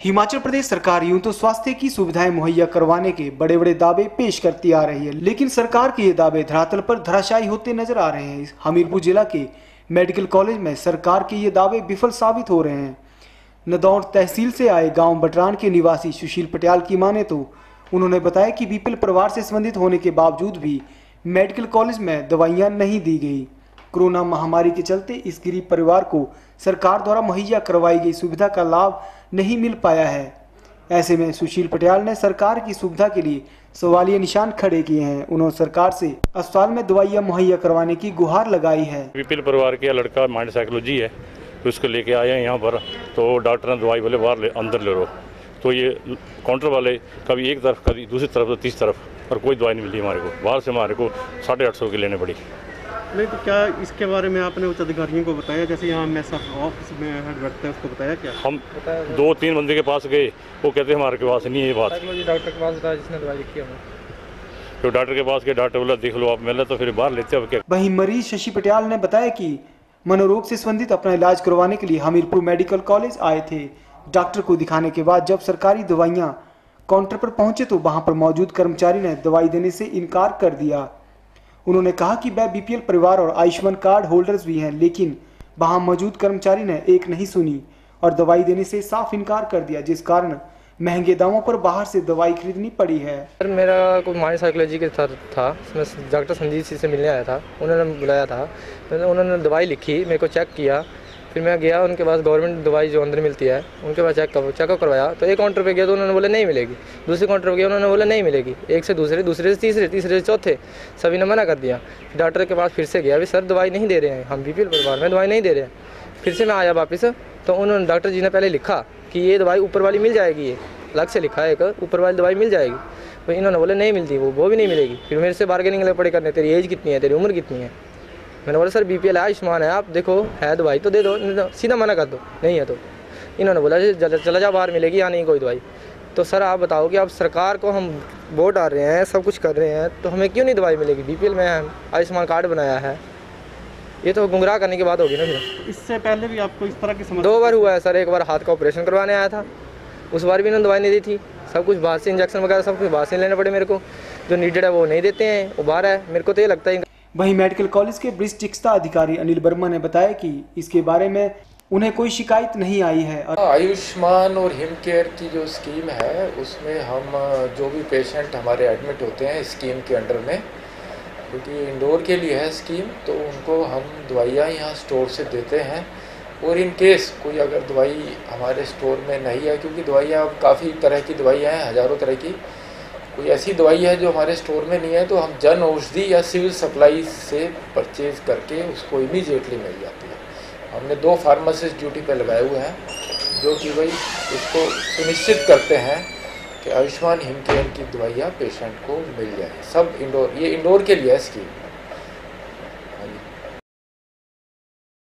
हिमाचल प्रदेश सरकार यूँ तो स्वास्थ्य की सुविधाएँ मुहैया करवाने के बड़े बड़े दावे पेश करती आ रही है, लेकिन सरकार के ये दावे धरातल पर धराशायी होते नज़र आ रहे हैं। हमीरपुर जिला के मेडिकल कॉलेज में सरकार के ये दावे विफल साबित हो रहे हैं। नदौर तहसील से आए गाँव बटरान के निवासी सुशील पटियाल की माने तो उन्होंने बताया कि बीपीएल परिवार से संबंधित होने के बावजूद भी मेडिकल कॉलेज में दवाइयाँ नहीं दी गई। कोरोना महामारी के चलते इस गरीब परिवार को सरकार द्वारा मुहैया करवाई गई सुविधा का लाभ नहीं मिल पाया है। ऐसे में सुशील पटियाल ने सरकार की सुविधा के लिए सवालिया निशान खड़े किए हैं। उन्होंने सरकार से अस्पताल में दवाइयाँ मुहैया करवाने की गुहार लगाई है। विपिल परिवार के लड़का माइंड साइकोलॉजी है तो उसको लेके आए हैं यहाँ पर तो डॉक्टर ने दवाई बोले बाहर ले, अंदर ले लो। तो ये काउंटर वाले कभी एक तरफ़, कभी दूसरी तरफ़ तो तीस तरफ़, और कोई दवाई नहीं मिली हमारे को। बाहर से हमारे को साढ़े आठ सौ की लेने पड़ी। नहीं तो क्या इसके बारे में आपने उच्च अधिकारियों को बताया? जैसे यहाँ मैं सब ऑफ़िस में हेड बैठता है उसको बताया क्या? हम बताया दो तीन बंदे के पास गए वो कहते हमारे के पास नहीं है ये बात. डॉक्टर के पास बताया जिसने दवाई लिखी है हमें तो डॉक्टर के पास गए डॉक्टर बोला देख लो आप मिले तो फिर बाहर लेते अब क्या? वहीं मरीज़ शशि पटियाल ने बताया कि मनोरोग से संबंधित अपना इलाज करवाने के लिए हमीरपुर मेडिकल कॉलेज आए थे। डॉक्टर को दिखाने के बाद जब सरकारी दवाइयाँ काउंटर पर पहुँचे तो वहाँ पर मौजूद कर्मचारी ने दवाई देने से इनकार कर दिया। उन्होंने कहा कि वह बीपीएल परिवार और आयुष्मान कार्ड होल्डर्स भी हैं, लेकिन वहाँ मौजूद कर्मचारी ने एक नहीं सुनी और दवाई देने से साफ़ इनकार कर दिया, जिस कारण महँगे दामों पर बाहर से दवाई खरीदनी पड़ी है। सर, मेरा को माइंड साइकोलॉजी के सर था, मैं डॉक्टर संजीव सिंह से मिलने आया था, उन्होंने बुलाया था, उन्होंने दवाई लिखी, मेरे को चेक किया फिर मैं गया, उनके पास गवर्नमेंट दवाई जो अंदर मिलती है, उनके पास चेकअप चेकअप करवाया तो एक काउंटर पे गया तो उन्होंने बोला, नहीं मिलेगी। दूसरे काउंटर पे गया, उन्होंने बोला, नहीं मिलेगी। एक से दूसरे दूसरे से तीसरे तीसरे से चौथे, सभी ने मना कर दिया। डॉक्टर के पास फिर से गया अभी सर, दवाई नहीं दे रहे हैं, हम बी परिवार में दवाई नहीं दे रहे हैं। फिर से मैं आया वापस तो उन्होंने डॉक्टर जी ने पहले लिखा कि ये दवाई ऊपर वाली मिल जाएगी, ये अलग से लिखा है एक, ऊपर वाली दवाई मिल जाएगी। तो इन्होंने बोले, नहीं मिलती, वो वो भी नहीं मिलेगी। फिर मेरे से बार्गेनिंग लग पड़े करने, तेरी एज कितनी है, तेरी उम्र कितनी है? मैंने बोला sir B P L Ayushman है आप देखो है दवाई तो दे दो सीधा मना कर दो। नहीं है तो। इन्होंने बोला चला जा बाहर मिलेगी या नहीं कोई दवाई। तो सर आप बताओ कि आप सरकार को हम वोट आ रहे हैं सब कुछ कर रहे हैं तो हमें क्यों नहीं दवाई मिलेगी? बी पी एल में आयुष्मान कार्ड बनाया है। ये तो गुमराह करने की बात होगी ना फिर। इससे पहले भी आपको इस तरह की समस्या दो बार हुआ है सर एक बार हाथ का ऑपरेशन करवाने आया था उस बार भी इन्होंने दवाई नहीं दी थी। सब कुछ बाहर से इंजेक्शन वगैरह सब कुछ बाहर से लेने पड़े मेरे को। जो नीडेड है वो नहीं देते हैं वो बाहर है मेरे को तो ये लगता है वहीं मेडिकल कॉलेज के वरिष्ठ चिकित्सा अधिकारी अनिल वर्मा ने बताया कि इसके बारे में उन्हें कोई शिकायत नहीं आई है आयुष्मान और हिम केयर की जो स्कीम है, उसमें हम जो भी पेशेंट हमारे एडमिट होते हैं स्कीम के अंडर में, क्योंकि इंडोर के लिए है स्कीम तो उनको हम दवाइयाँ यहाँ स्टोर से देते हैं। और इन केस कोई अगर दवाई हमारे स्टोर में नहीं है, क्योंकि दवाइयाँ काफ़ी तरह की दवाइयाँ हैं, हज़ारों तरह की कोई ऐसी दवाई है जो हमारे स्टोर में नहीं है तो हम जन औषधि या सिविल सप्लाई से परचेज करके उसको इमीजिएटली मिल जाती है। हमने दो फार्मासिस्ट ड्यूटी पर लगाए हुए हैं, जो कि भाई उसको सुनिश्चित करते हैं कि आयुष्मान हिम केयर की दवाइयाँ पेशेंट को मिल जाए। सब इंडोर, ये इंडोर के लिए है स्कीम